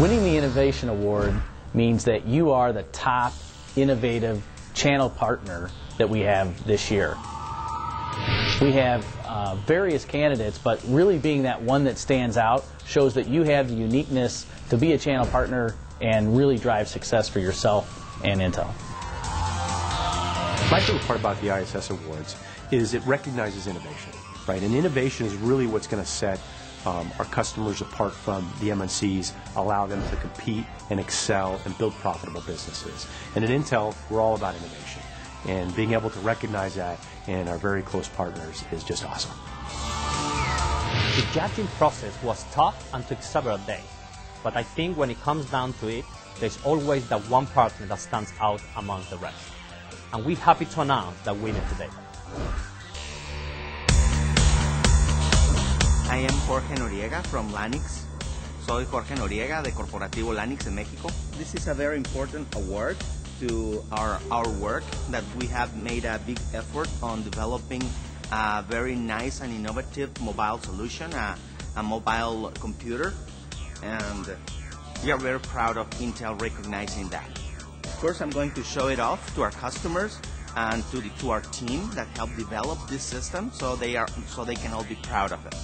Winning the Innovation Award means that you are the top innovative channel partner that we have this year. We have uh, various candidates, but really being that one that stands out shows that you have the uniqueness to be a channel partner and really drive success for yourself and Intel. My favorite part about the ISS Awards is it recognizes innovation, right? And innovation is really what's going to set um, our customers apart from the MNCs, allow them to compete and excel and build profitable businesses. And at Intel, we're all about innovation. And being able to recognize that and our very close partners is just awesome. The judging process was tough and took several days. But I think when it comes down to it, there's always that one partner that stands out among the rest. And we're happy to announce the winner today. I am Jorge Noriega from Lanix. Soy Jorge Noriega de Corporativo Lanix en México. This is a very important award to our, our work that we have made a big effort on developing a very nice and innovative mobile solution, a, a mobile computer. And we are very proud of Intel recognizing that. First, I'm going to show it off to our customers and to, the, to our team that helped develop this system so they, are, so they can all be proud of it.